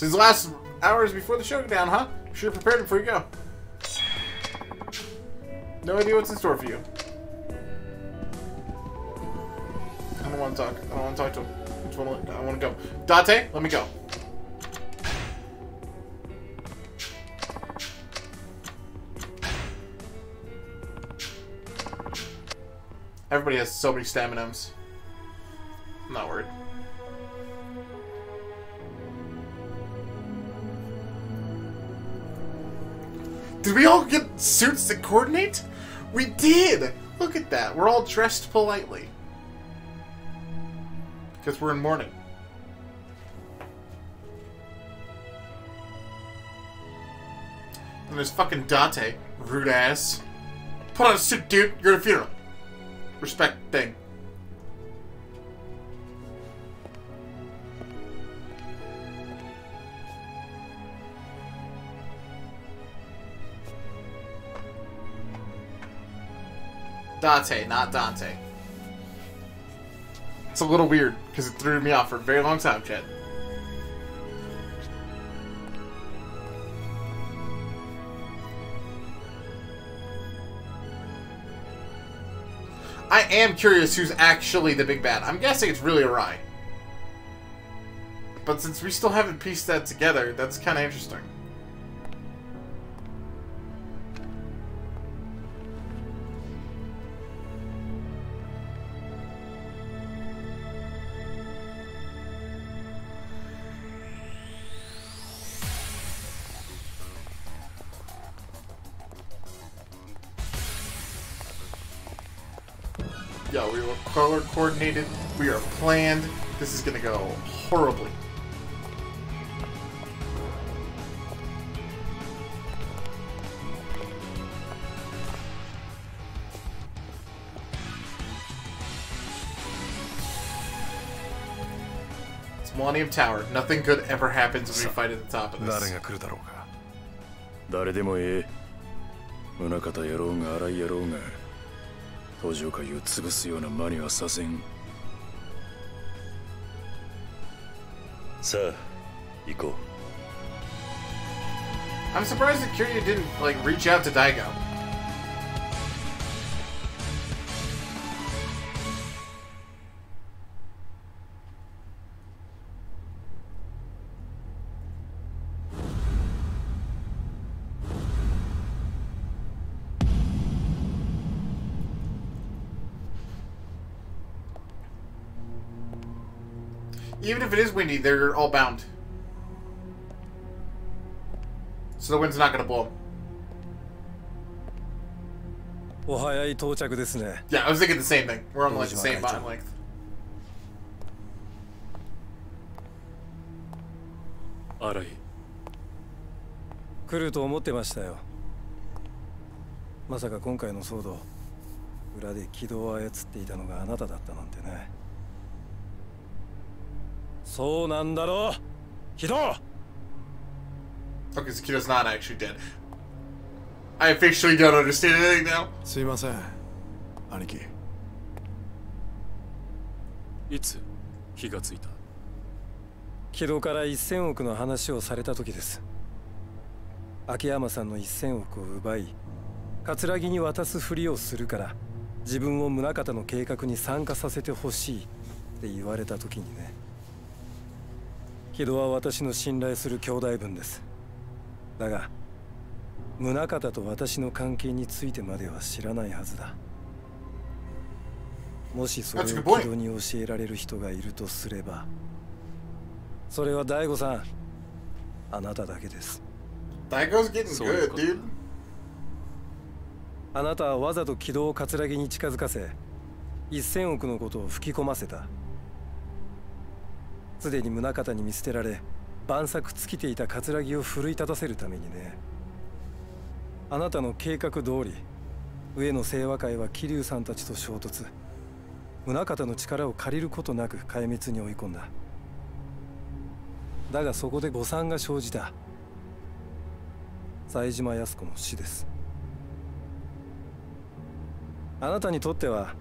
So these last hours before the showdown, huh? Should have prepared before you go. No idea what's in store for you. I don't want to talk. I don't want to talk to him. I want to. Go. Dante, let me go. Everybody has so many staminums. I'm not worried. Did we all get suits that coordinate? We did! Look at that. We're all dressed politely. Because we're in mourning. And there's fucking Dante. Rude ass. Put on a suit, dude. You're at a funeral. Respect thing. Dante, not Dante. It's a little weird, because it threw me off for a very long time, Chad. I am curious who's actually the big bad. I'm guessing it's really Arai. But since we still haven't pieced that together, that's kind of interesting. coordinated. We are planned. This is gonna go horribly. It's Millennium Tower. Nothing good ever happens when we fight at the top of 誰 this. が来るだろうか誰でもええ宗方やろうが荒井やろうが 東条会を潰すような真似はさせんさあ行こ I'm surprised that Kiryu didn't like reach out to Daigo. If it is windy, they're all bound. So the wind's not gonna blow. お早い到着ですね Yeah, I was thinking the same thing. We're on like the same bottom length. う荒井来ると思ってましたよまさか今回の騒動裏で軌道を操っていたのがあなただったなんてねそうなんだろう。軌道 Okay, so Kito's not actually dead. I officially don't understand anything now. すいません。兄貴。いつ気がついた？軌道から1000億の話をされた時です。秋山さんの1000億を奪い葛城に渡すふりをするから自分を宗像の計画に参加させてほしいって言われた時にね木戸は私の信頼する兄弟分ですだが宗像と私の関係についてまでは知らないはずだもしそれを木.戸に教えられる人がいるとすればそれは大悟さんあなただけです Daigo's getting good. dude. あなたはわざと軌道を葛城に近づかせ1000億のことを吹き込ませたすでに宗像に見捨てられ万策尽きていた葛城を奮い立たせるためにね。あなたの計画通り上野清和会は桐生さんたちと衝突。宗像の力を借りることなく壊滅に追い込んだ。だがそこで誤算が生じた。冴島靖子の死です。あなたにとっては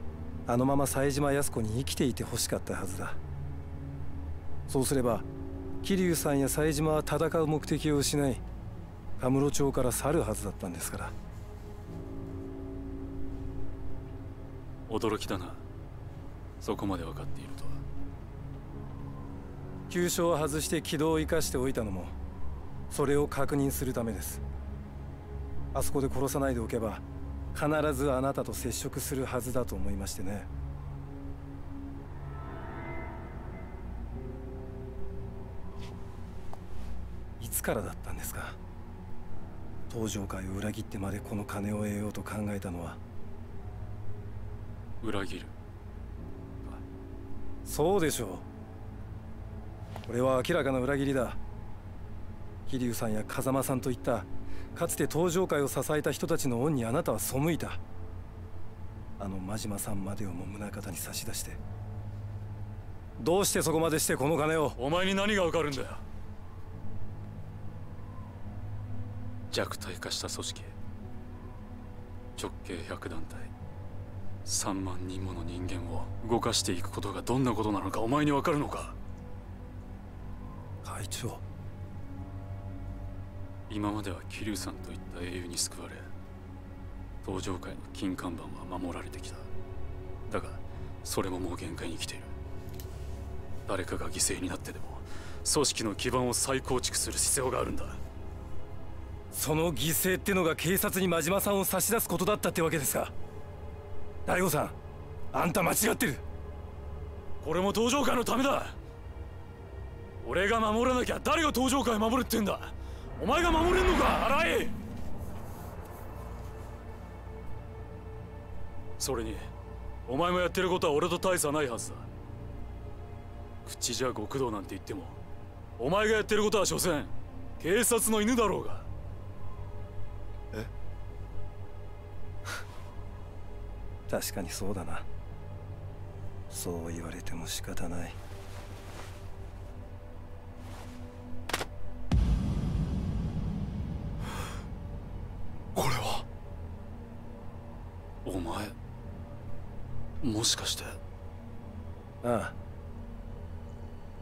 あのまま冴島靖子に生きていてほしかったはずだ。そうすれば桐生さんや冴島は戦う目的を失いカムロ町から去るはずだったんですから。驚きだな。そこまで分かっているとは。急所を外して軌道を生かしておいたのもそれを確認するためです。あそこで殺さないでおけば必ずあなたと接触するはずだと思いましてねつからだったんですか？登場会を裏切ってまでこの金を得ようと考えたのは。裏切る。そうでしょう。これは明らかな裏切りだ。桐生さんや風間さんといったかつて登場会を支えた人たちの恩にあなたは背いた。あの真島さんまでをも宗方に差し出して。どうしてそこまでしてこの金を？お前に何が分かるんだよ弱体化した組織直径100団体3万人もの人間を動かしていくことがどんなことなのかお前に分かるのか。会長。今までは桐生さんといった英雄に救われ登場界の金看板は守られてきた。だがそれももう限界に来ている。誰かが犠牲になってでも組織の基盤を再構築する必要があるんだその犠牲ってのが警察に真島さんを差し出すことだったってわけですか。大悟さんあんた間違ってる。これも登場界のためだ。俺が守らなきゃ誰が登場界守るってんだ。お前が守れんのか荒井。それにお前もやってることは俺と大差ないはずだ。口じゃ極道なんて言ってもお前がやってることは所詮警察の犬だろうが。確かにそうだな。そう言われても仕方ない。これは？お前もしかして？ああ。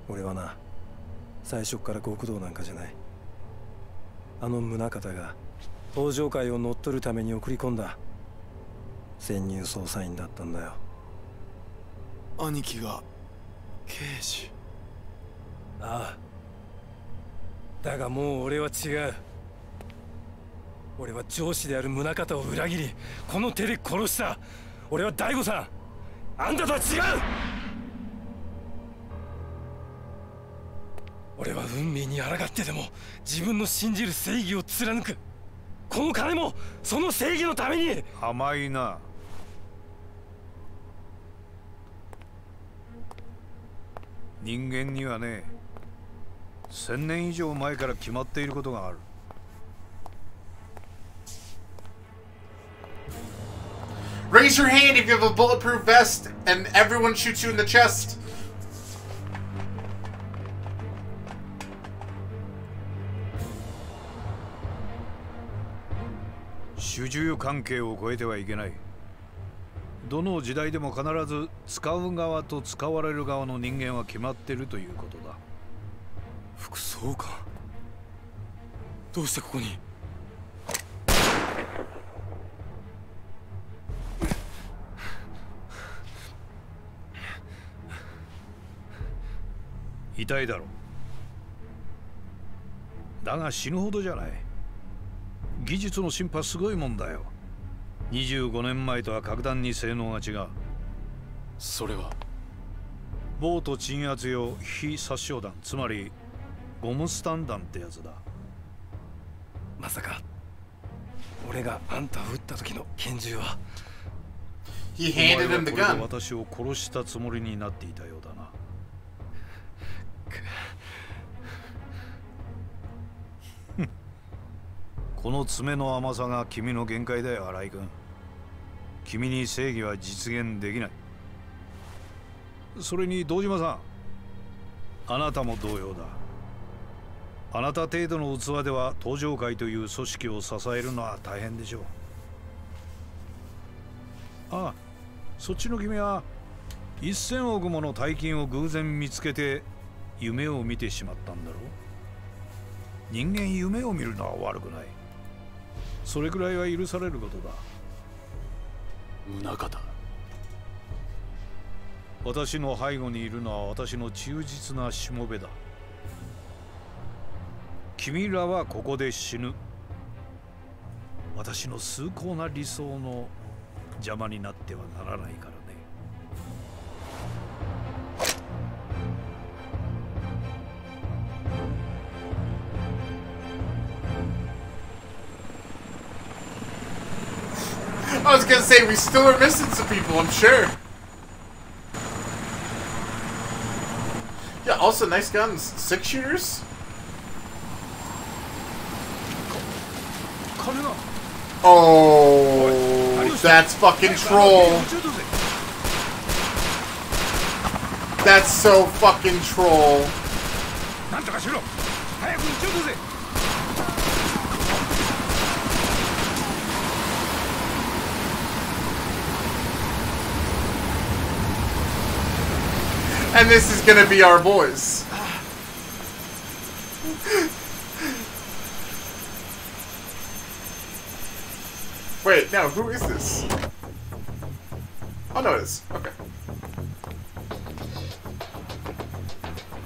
俺はな最初っから極道なんかじゃない。あの宗方が登場会を乗っ取るために送り込んだ潜入捜査員だったんだよ。兄貴が刑事。ああ。だがもう俺は違う。俺は上司である宗方を裏切りこの手で殺した。俺は大悟さん。あんたとは違う。俺は運命に抗ってでも自分の信じる正義を貫く。この金もその正義のために。甘いな人間にはね千年以上前から決まっていることがある Raise your hand if you have a bulletproof vest and everyone shoots you in the chest. 主従関係を超えてはいけないどの時代でも必ず使う側と使われる側の人間は決まってるということだ。副総監どうしてここに？痛いだろだが死ぬほどじゃない。技術の進歩はすごいもんだよ25年前とは格段に性能が違う。それは？ボート鎮圧用非殺傷弾つまりゴムスタン弾ってやつだ。まさか俺があんたを撃った時の拳銃は？He handed は him the gun. 私を殺したつもりになっていたようだこの爪の甘さが君の限界だよ新井君。君に正義は実現できない。それに堂島さんあなたも同様だ。あなた程度の器では登場会という組織を支えるのは大変でしょう。ああそっちの君は1000億もの大金を偶然見つけて夢を見てしまったんだろう。人間夢を見るのは悪くない。それくらいは許されることだ。宗方私の背後にいるのは私の忠実なしもべだ。君らはここで死ぬ。私の崇高な理想の邪魔になってはならないから gonna say, we still are missing some people, I'm sure. Yeah, also nice guns. Six shooters? Oh, that's fucking troll. That's so fucking troll. And this is gonna be our boys. Wait, now who is this? Oh, no, it is. Okay.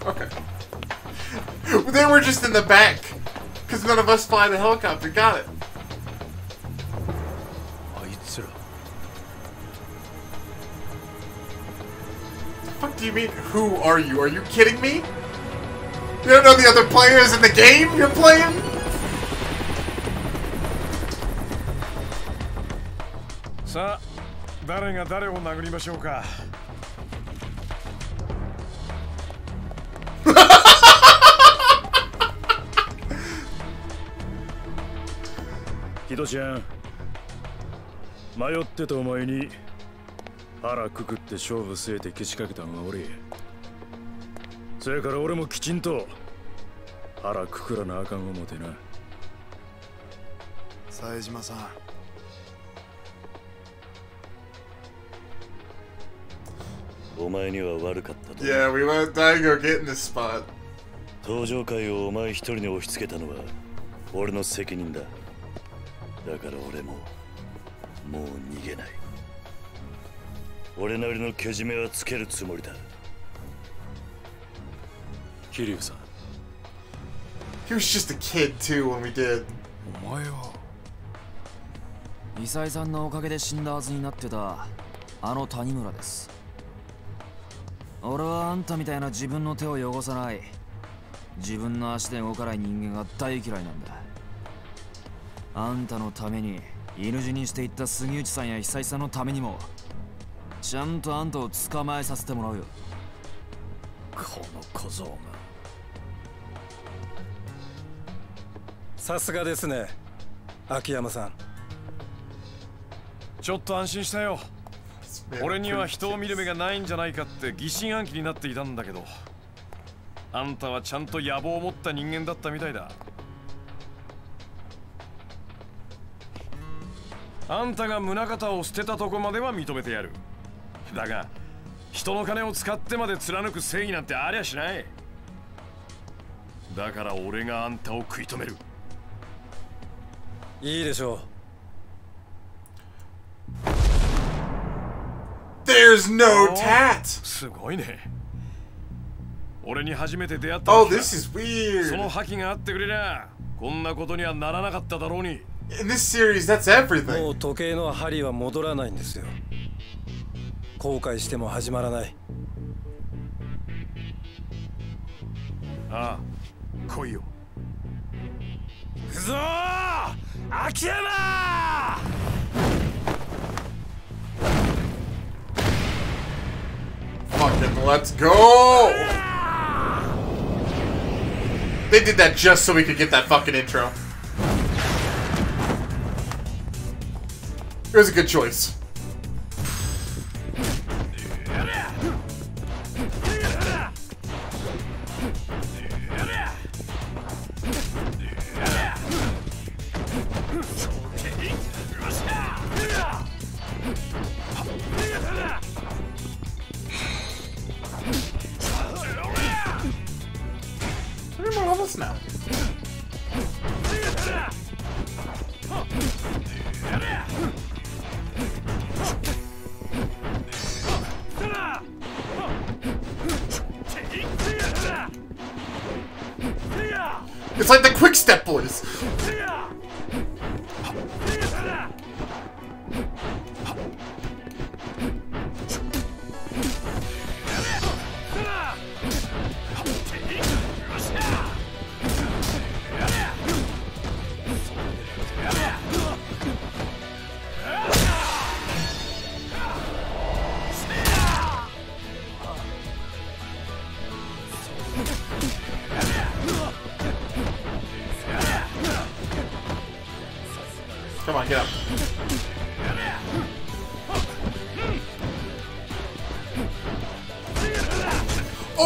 Okay. they were just in the back. Because none of us fly the helicopter. Got it. Do you mean, who are you? Are you kidding me? You don't know the other players in the game you're playing? さあ誰が誰を殴りましょうかヒドちゃん迷ってたお前に腹くくって勝負据えてけしかけたのが俺そやから俺もきちんと腹くくらなあかん思てな。冴島さん。お前には悪かったと Yeah, we let Daigo get in this spot. 登場会をお前一人に押し付けたのは俺の責任だ。だから俺ももう逃げない俺なりのけじめはつけるつもりだ。桐生さん。He was just a kid too when we did. お前は。イサイさんのおかげで死んだはずになってたあの谷村です。俺はあんたみたいな自分の手を汚さない。自分の足で動かない人間が大嫌いなんだ。あんたのために犬死にしていった杉内さんや久井さんのためにもちゃんとあんたを捕まえさせてもらうよ。この小僧が。さすがですね秋山さん。ちょっと安心したよ。俺には人を見る目がないんじゃないかって疑心暗鬼になっていたんだけど。あんたはちゃんと野望を持った人間だったみたいだ。あんたが宗方を捨てたとこまでは認めてやるだが人の金を使ってまで貫く正義なんてありゃしないだから俺があんたを食い止めるいいでしょ There's no う tat! すごいね俺に初めて出会った時 Oh, は this is その weird. 覇気があってくれりゃこんなことにはならなかっただろうに In this series, that's も everything. う時計の針は戻らないんですよ後悔しても始まらないああ来いよ行くぞー秋山 Fucking let's go! They did that just so we could get that fucking intro. It was a good choice. Step Boys.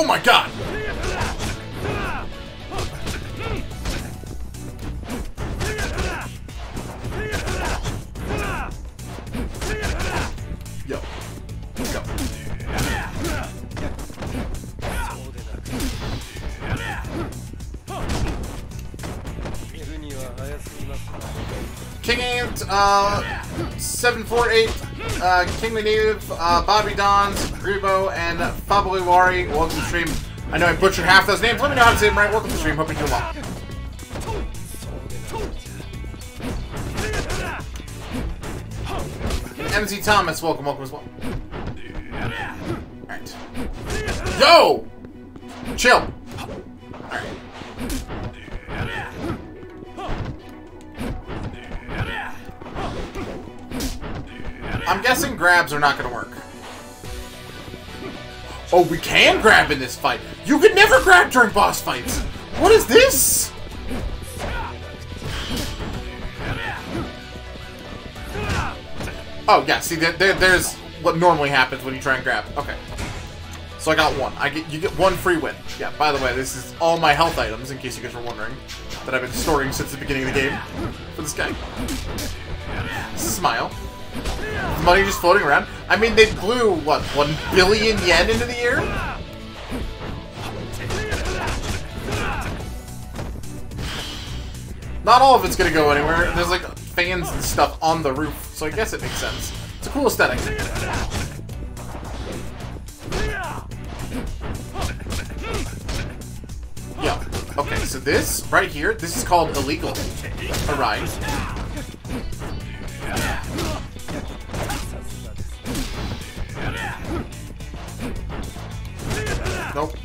Oh my god! King Ant, uh, 748, uh, Kingly Native, uh, Bobby Dons, Gribo, and Fabuliwari. Welcome to stream. I know I butchered half those names. Let me know how to say them right. Welcome to the stream. Hope you're doing well. MZ Thomas, welcome, welcome as well. Alright. Yo! Chill. Alright. I'm guessing grabs are not gonna work. Oh, we can grab in this fight. You can never grab during boss fights. What is this? Oh yeah, see there, there, there's what normally happens when you try and grab. Okay. So I got one. I get you get one free win. Yeah, by the way, this is all my health items, in case you guys were wondering. That I've been storing since the beginning of the game. For this guy. Smile. Money just floating around. I mean, they blew, what, one billion yen into the air? Not all of it's gonna go anywhere. There's like fans and stuff on the roof, so I guess it makes sense. It's a cool aesthetic. Yeah. Okay, so this right here, this is called illegal. Alright. Não.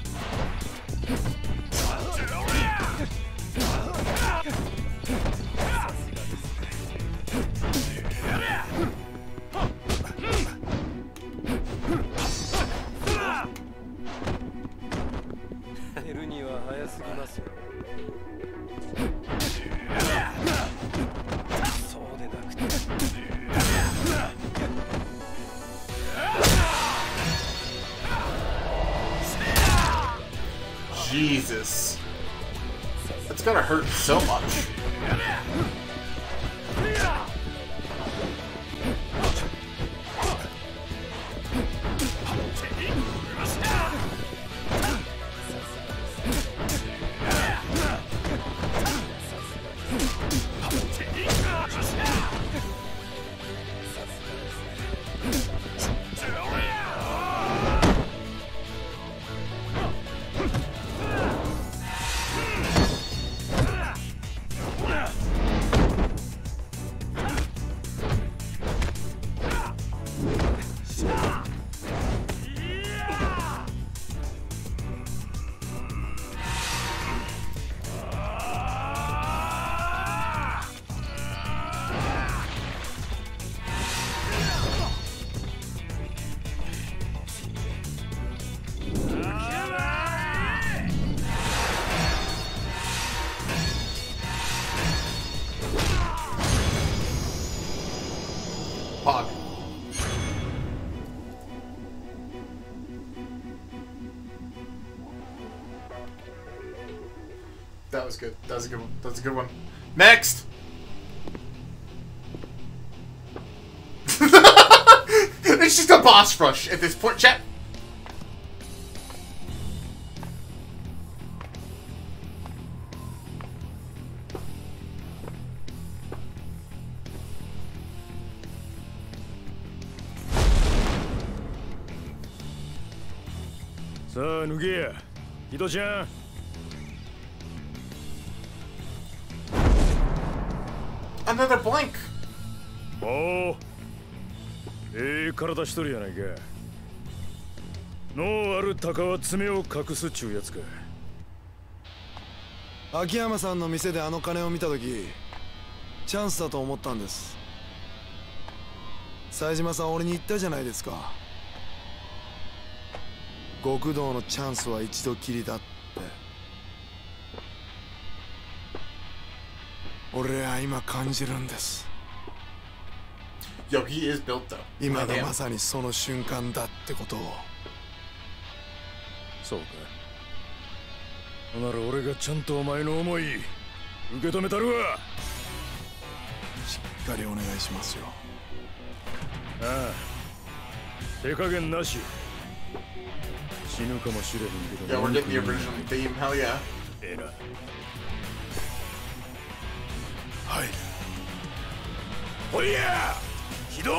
So much. That's a good one. That's a good one. Next! it's just a boss rush at this point, chat. So, Nugia, Ito-chan. Another blank. おおええ体しとるやないか脳ある鷹は爪を隠すっちゅうやつか秋山さんの店であの金を見た時チャンスだと思ったんです。冴島さん俺に言ったじゃないですか。極道のチャンスは一度きりだって俺は今感じるんです。Yo, he is built though. 今が.まさにその瞬間だってことを。そうか。なら俺がちゃんとお前の思い受け止めたるわ。しっかりお願いしますよ。ああ。手加減なし。死ぬかもしれへんけど。Yeah, we're getting the original theme. Hell yeah. ええなはいおいや起動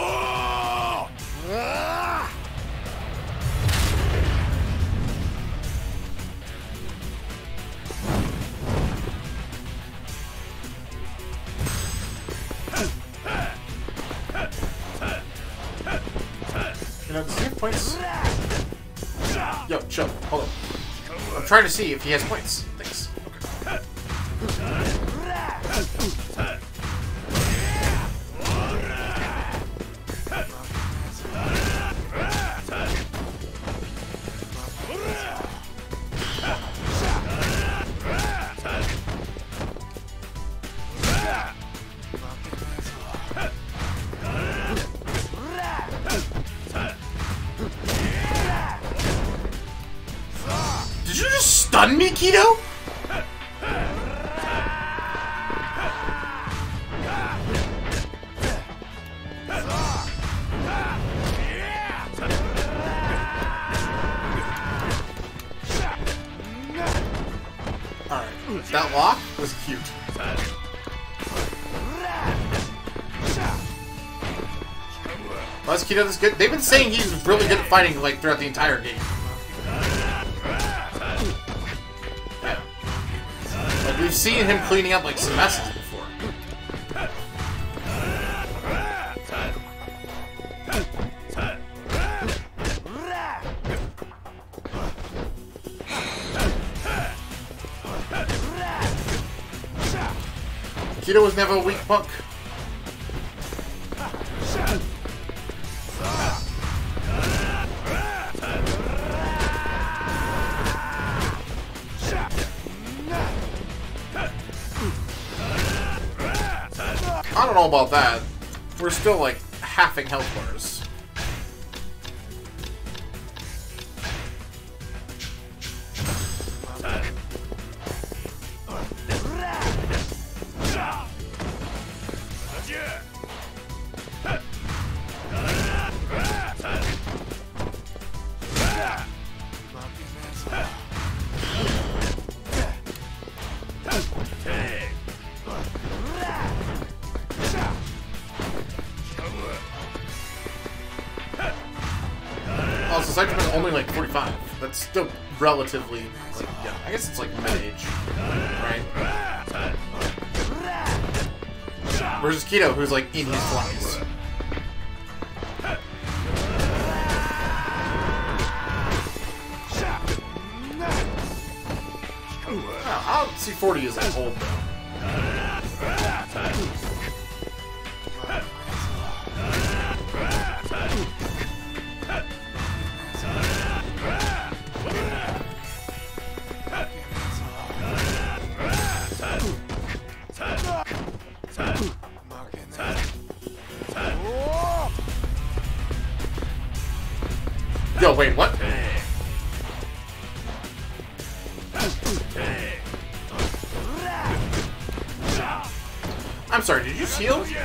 You know, does he have points? Yo, chill. Hold on. I'm trying to see if he has points. Did you just stun me, Keto? This good? They've been saying he's really good at fighting like throughout the entire game. Like we've seen him cleaning up like some messes before. Keto was never a weak punk. Don't know about that. We're still like halving health bars. Still relatively, like, yeah, I guess it's like mid-age, right? Versus Keto, who's like in his 20s. Oh, I don't see 40 as like old though. shield?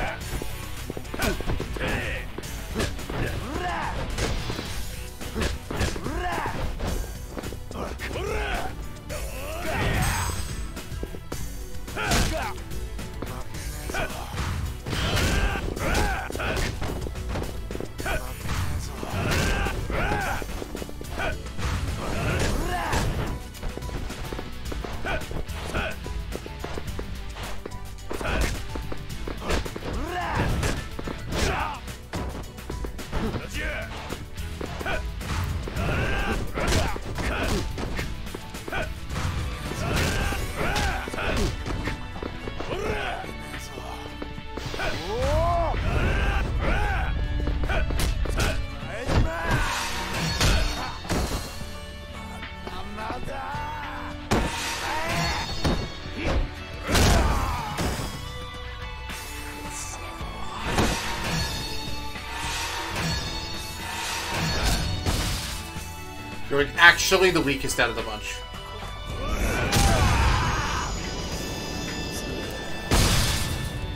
Actually the weakest out of the bunch.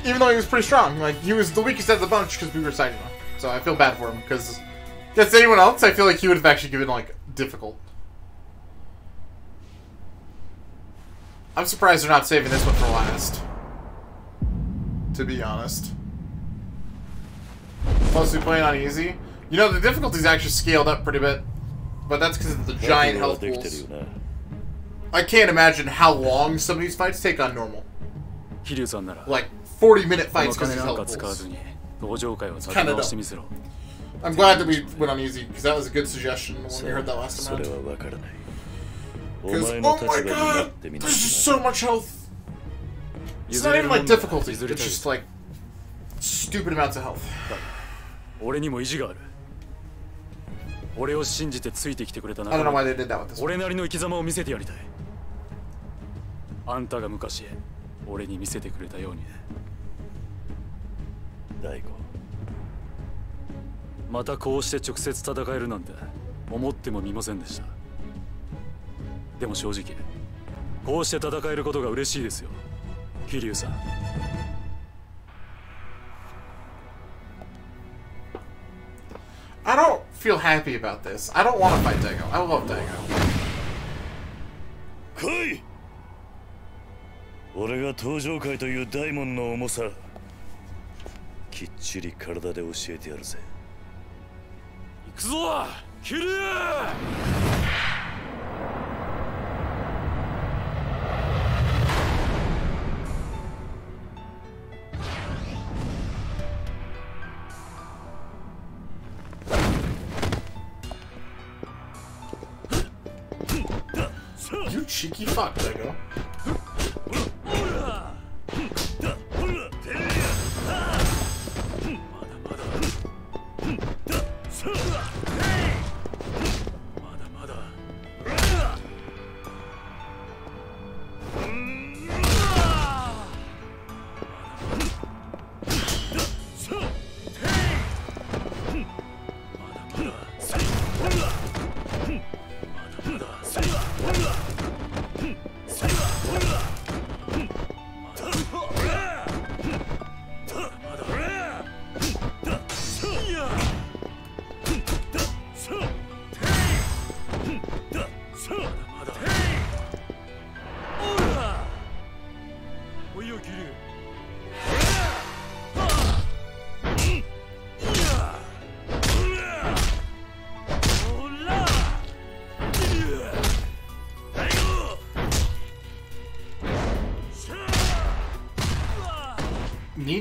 Even though he was pretty strong, like he was the weakest out of the bunch because we were siding him. So I feel bad for him because that's anyone else. I feel like he would have actually given like difficult. I'm surprised they're not saving this one for last. To be honest. Mostly playing on easy. You know, the difficulty's actually scaled up pretty bit. But that's because of the giant health pools. I can't imagine how long some of these fights take on normal. Like 40 minute fights because of health pools. Kinda dumb. I'm glad that we went on easy because that was a good suggestion when we heard that last amount. Because, oh my god, there's just so much health. It's not even like difficulty, it's just like stupid amounts of health. 俺を信じてついてきてくれた one. 俺なりの生き様を見せてやりたい。あんたが昔俺に見せてくれたようにね。大悟。またこうして直接戦えるなんて思ってもみませんでした。でも正直こうして戦えることが嬉しいですよ。桐生さん feel happy about this. I don't want to fight Dago. I love い俺が登場界という大門の重さきっちり体で教えてやるぜ行くぞ桐生 You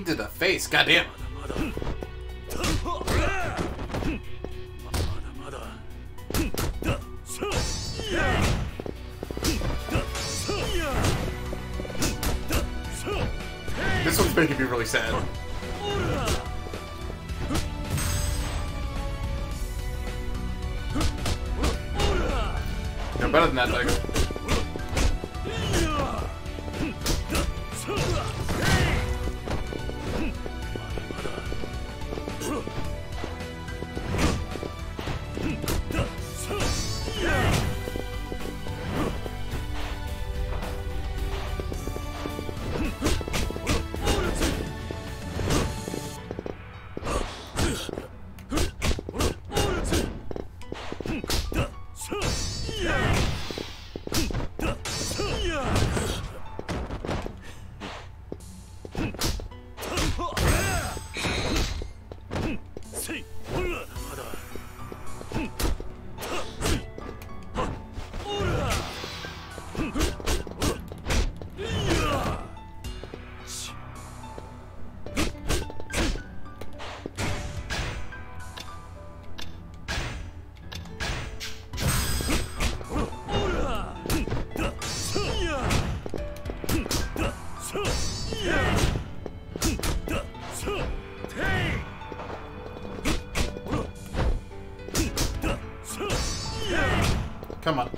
to the face, goddamn. This one's making me really sad. You're better than that, Dago. Come on.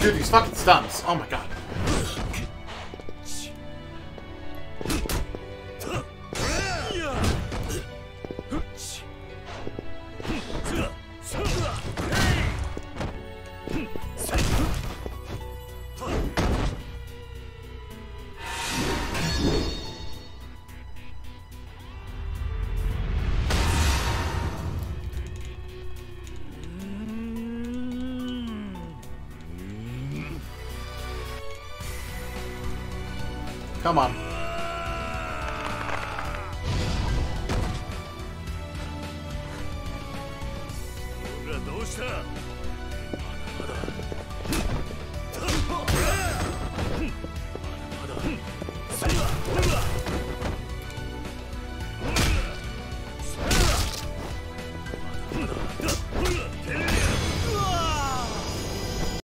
Dude, these fucking stunts. Oh my god.